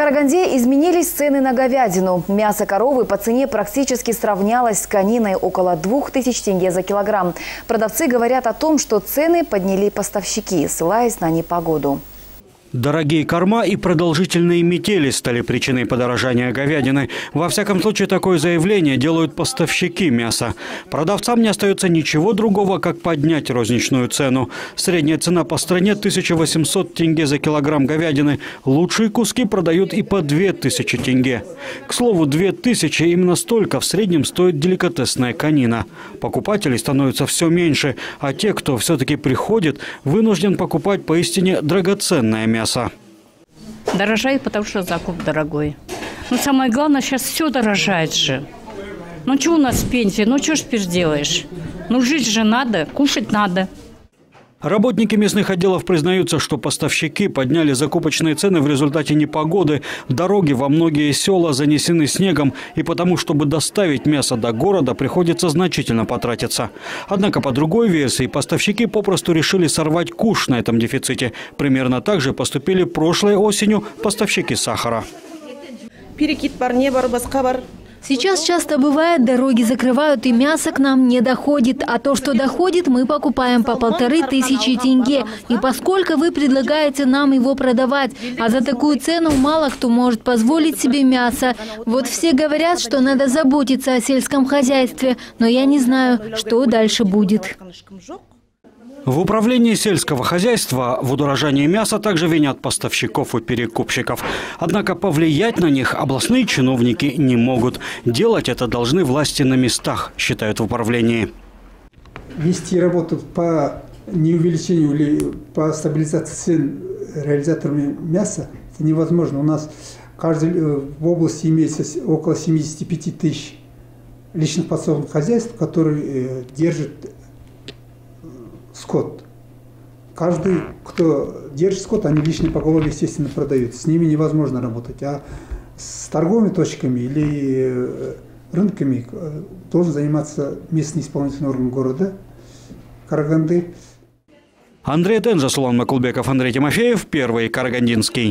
Караганде изменились цены на говядину. Мясо коровы по цене практически сравнялось с кониной около 2000 тенге за килограмм. Продавцы говорят о том, что цены подняли поставщики, ссылаясь на непогоду. Дорогие корма и продолжительные метели стали причиной подорожания говядины. Во всяком случае, такое заявление делают поставщики мяса. Продавцам не остается ничего другого, как поднять розничную цену. Средняя цена по стране 1800 тенге за килограмм говядины. Лучшие куски продают и по 2000 тенге. К слову, 2000 именно столько в среднем стоит деликатесная конина. Покупателей становится все меньше, а те, кто все-таки приходит, вынужден покупать поистине драгоценное мясо мяса. Дорожает, потому что закуп дорогой. Но самое главное, сейчас все дорожает же. Ну что у нас пенсия? Ну что ж теперь делаешь? Ну жить же надо, кушать надо. Работники местных отделов признаются, что поставщики подняли закупочные цены в результате непогоды. Дороги во многие села занесены снегом, и потому, чтобы доставить мясо до города, приходится значительно потратиться. Однако, по другой версии, поставщики попросту решили сорвать куш на этом дефиците. Примерно так же поступили прошлой осенью поставщики сахара. Сейчас часто бывает, дороги закрывают и мясо к нам не доходит. А то, что доходит, мы покупаем по полторы тысячи тенге. И поскольку вы предлагаете нам его продавать, а за такую цену мало кто может позволить себе мясо. Вот все говорят, что надо заботиться о сельском хозяйстве, но я не знаю, что дальше будет. В управлении сельского хозяйства в удорожании мяса также винят поставщиков и перекупщиков. Однако повлиять на них областные чиновники не могут. Делать это должны власти на местах, считают в управлении. Вести работу по неувеличению или по стабилизации цен реализаторами мяса это невозможно. У нас каждый, э, в области имеется около 75 тысяч личных подсобных хозяйств, которые э, держат скот. Каждый, кто держит скот, они личные поголовья, естественно, продают. С ними невозможно работать. А с торговыми точками или э, рынками э, должен заниматься местный исполнительный орган города Караганды. Андрей Тенжа, Сулан Макулбеков, Андрей Тимофеев, Первый Карагандинский.